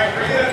Alright, bring that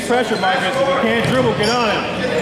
pressure, Marcus. If you can't dribble, get on it.